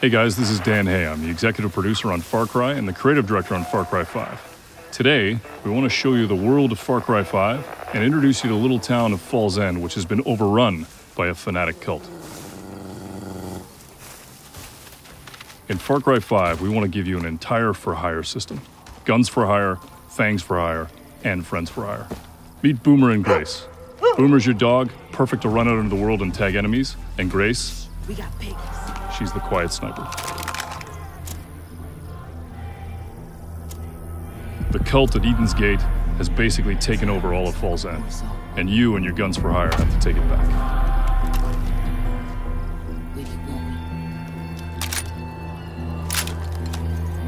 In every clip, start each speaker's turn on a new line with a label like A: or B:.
A: Hey guys, this is Dan Hay. I'm the executive producer on Far Cry and the creative director on Far Cry 5. Today, we want to show you the world of Far Cry 5 and introduce you to the little town of Falls End, which has been overrun by a fanatic cult. In Far Cry 5, we want to give you an entire for hire system guns for hire, fangs for hire, and friends for hire. Meet Boomer and Grace. Boomer's your dog, perfect to run out into the world and tag enemies, and Grace,
B: We got piggies.
A: She's the quiet sniper. The cult at Eden's Gate has basically taken over all of Falls End, and you and your guns for hire have to take it back.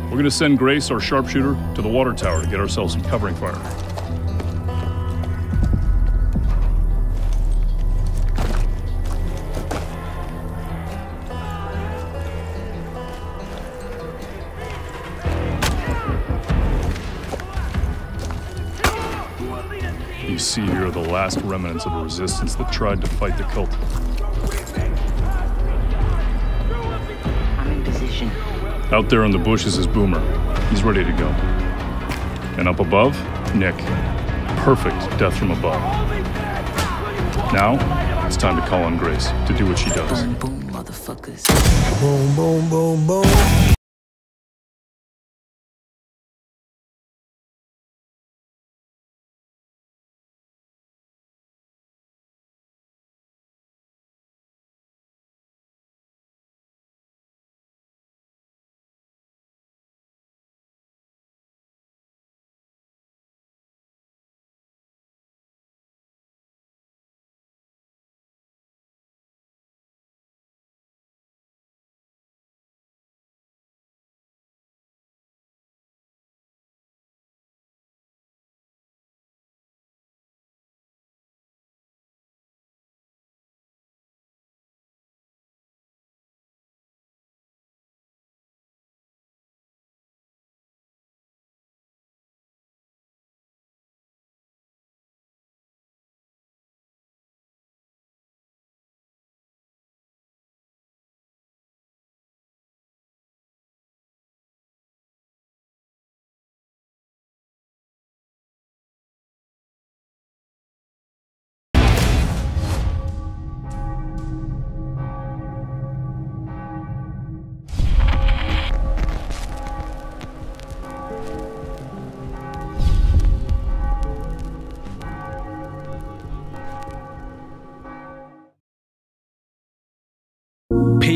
A: We're going to send Grace, our sharpshooter, to the water tower to get ourselves some covering fire. You see here are the last remnants of a resistance that tried to fight the cult.
B: I'm in position.
A: Out there in the bushes is Boomer. He's ready to go. And up above, Nick. Perfect death from above. Now, it's time to call on Grace to do what she does.
B: Boom, boom, motherfuckers.
C: Boom, boom, boom, boom.